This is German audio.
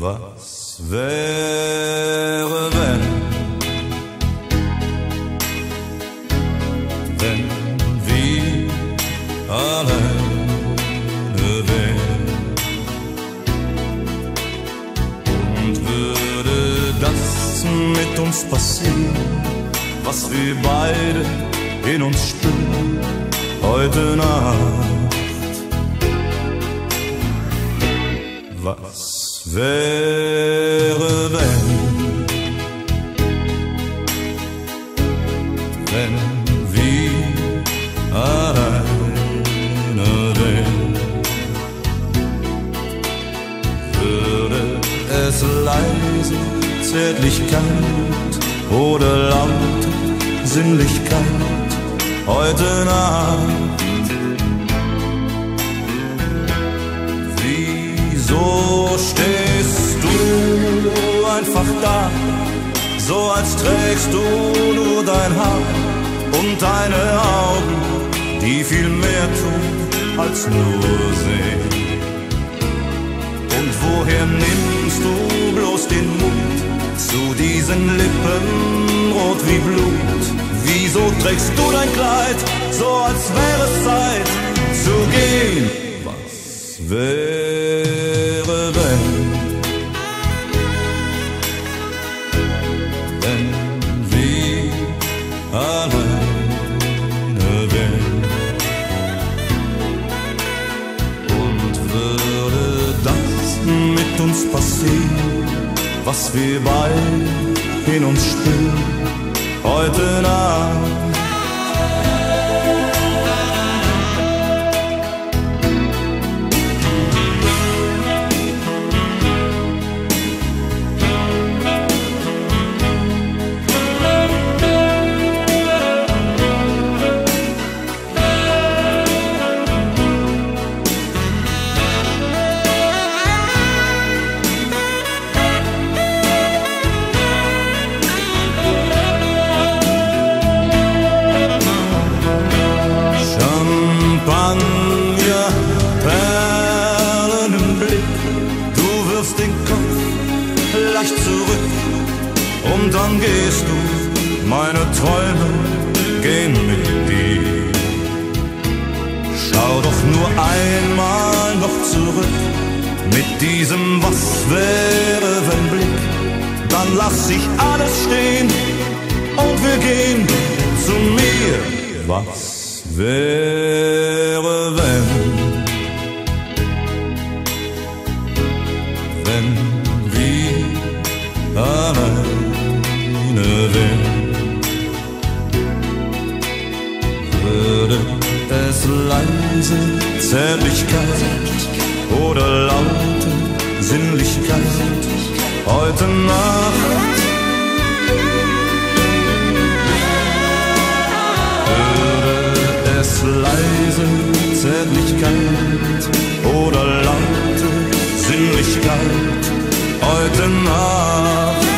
Was wäre, wenn, wenn wir alleine wären und würde das mit uns passieren, was wir beide in uns spüren heute Nacht? Was wäre, wenn, wenn wir alleine wären? Würde es leise Zärtlichkeit oder laute Sinnlichkeit heute Nacht? Wieso stehst du einfach da, so als trägst du nur dein Haar und deine Augen, die viel mehr tun als nur sehen? Und woher nimmst du bloß den Mut zu diesen Lippen rot wie Blut? Wieso trägst du dein Kleid so, als wäre es Zeit zu gehen? Was wäre, wenn, alleine wären? Und würde das mit uns passieren, was wir beide in uns spüren, heute Nacht? Champagner, Perlen im Blick, du wirfst den Kopf leicht zurück. Und dann gehst du, meine Träume gehen mit dir. Schau doch nur einmal noch zurück. Mit diesem Was wäre wenn Blick, dann lass ich alles stehen. Und wir gehen zu mir. Was wäre wenn, wenn wir alleine wären? Würde es leise Zärtlichkeit oder laute Sinnlichkeit heute Nacht leise Zärtlichkeit oder laute Sinnlichkeit. Heute Nacht